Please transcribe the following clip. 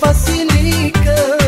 Vasilică